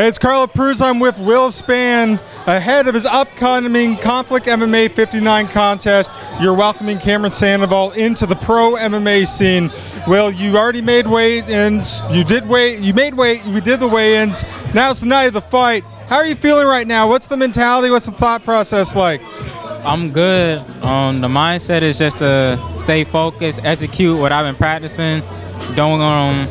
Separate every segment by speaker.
Speaker 1: Hey, it's Carlo Perruzza. I'm with Will Spann ahead of his upcoming Conflict MMA 59 contest. You're welcoming Cameron Sandoval into the pro MMA scene. Will, you already made weigh-ins. You did weight. You made weight. You did the weigh-ins. Now it's the night of the fight. How are you feeling right now? What's the mentality? What's the thought process like?
Speaker 2: I'm good. Um, the mindset is just to stay focused, execute what I've been practicing. Don't um,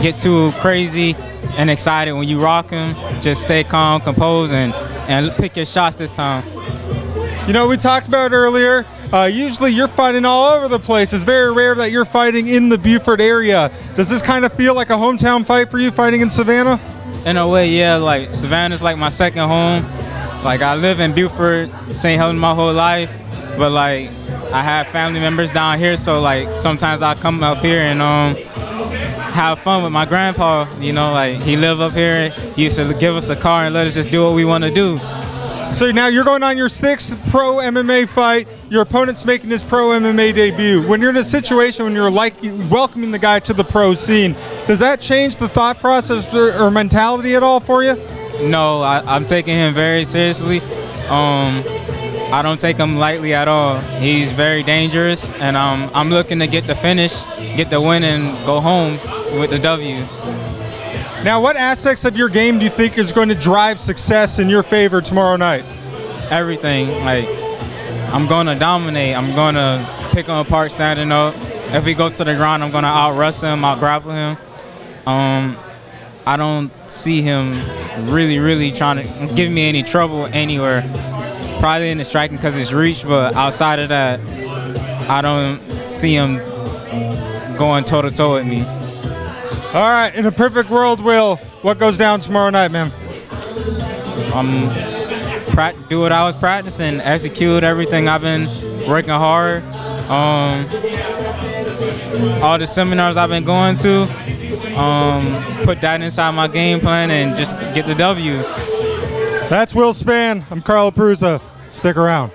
Speaker 2: get too crazy and excited when you rock him. Just stay calm, composed, and, and pick your shots this time.
Speaker 1: You know, we talked about earlier, uh, usually you're fighting all over the place. It's very rare that you're fighting in the Beaufort area. Does this kind of feel like a hometown fight for you fighting in Savannah?
Speaker 2: In a way, yeah. Like Savannah's like my second home. Like I live in Beaufort, St. Helens my whole life, but like I have family members down here, so like sometimes I come up here and um have fun with my grandpa. You know, like he live up here. He used to give us a car and let us just do what we want to do.
Speaker 1: So now you're going on your sixth pro MMA fight. Your opponent's making his pro MMA debut. When you're in a situation when you're like welcoming the guy to the pro scene, does that change the thought process or, or mentality at all for you?
Speaker 2: No, I, am taking him very seriously. Um, I don't take him lightly at all. He's very dangerous, and um, I'm looking to get the finish, get the win, and go home with the W.
Speaker 1: Now, what aspects of your game do you think is going to drive success in your favor tomorrow night?
Speaker 2: Everything. Like, I'm going to dominate. I'm going to pick him apart standing up. If we go to the ground, I'm going to out wrestle him, out grapple him. Um, I don't see him really, really trying to give me any trouble anywhere. Probably in the striking because it's reach, but outside of that, I don't see him going toe to toe with me.
Speaker 1: All right, in a perfect world, Will, what goes down tomorrow night, man?
Speaker 2: Um, do what I was practicing, execute everything I've been working hard. Um, all the seminars I've been going to, um, put that inside my game plan and just get the W.
Speaker 1: That's Will Spann. I'm Carlo Perruzza. Stick around.